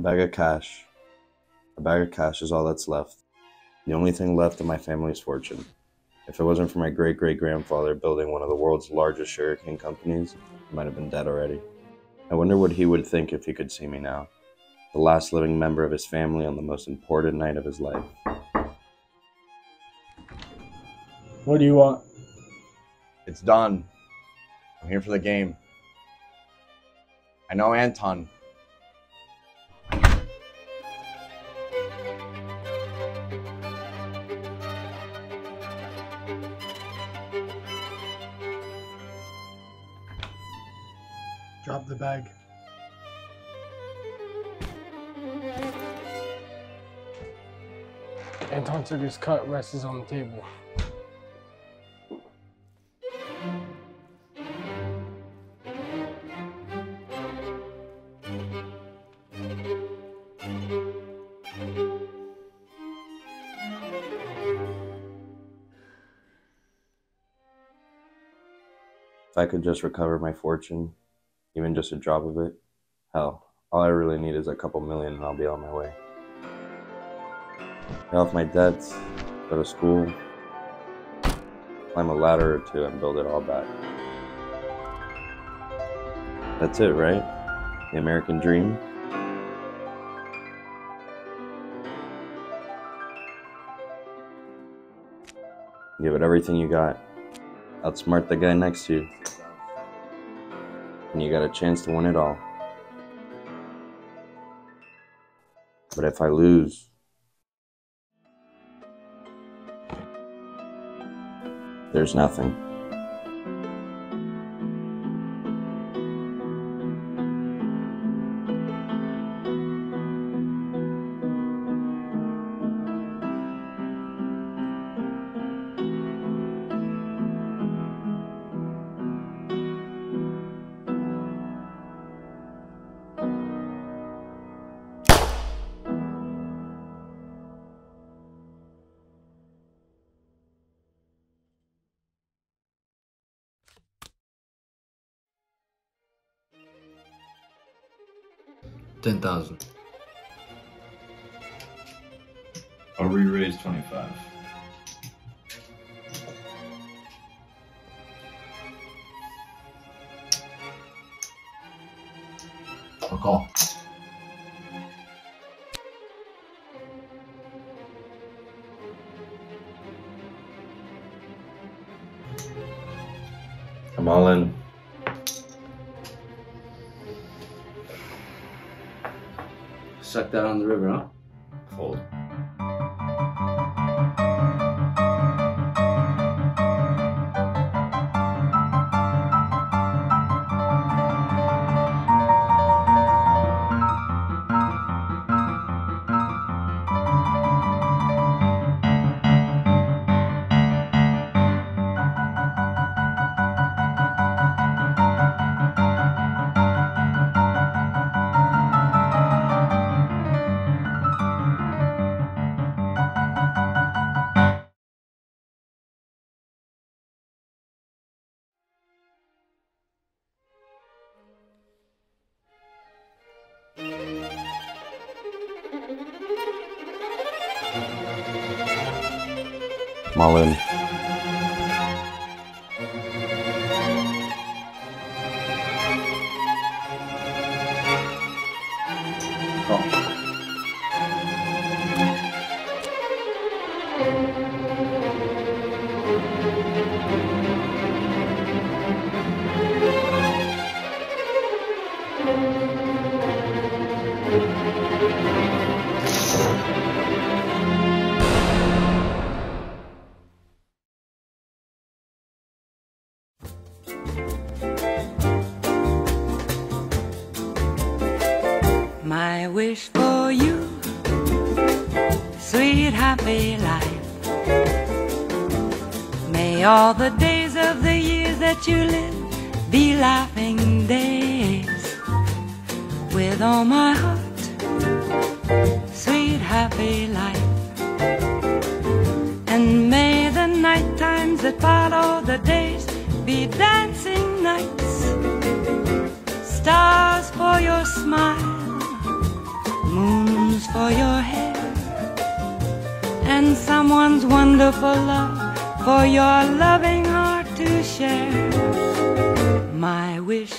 A bag of cash. A bag of cash is all that's left. The only thing left of my family's fortune. If it wasn't for my great great grandfather building one of the world's largest sugarcane companies, I might have been dead already. I wonder what he would think if he could see me now, the last living member of his family on the most important night of his life. What do you want? It's done. I'm here for the game. I know Anton. Drop the bag. Anton took his cut, rests on the table. If I could just recover my fortune, even just a drop of it, hell, all I really need is a couple million and I'll be on my way. Pay off my debts, go to school, climb a ladder or two and build it all back. That's it, right? The American dream? Give it everything you got. Outsmart the guy next to you. And you got a chance to win it all. But if I lose, there's nothing. Ten thousand. I'll re-raise 25. I'll call. I'm all in. Suck that on the river, huh? Fold. I'm all My wish for you, sweet happy life. May all the days of the years that you live be laughing days. With all my heart, sweet happy life. And may the night times that follow the days be dancing nights. Stars for your smile moons for your hair and someone's wonderful love for your loving heart to share. My wish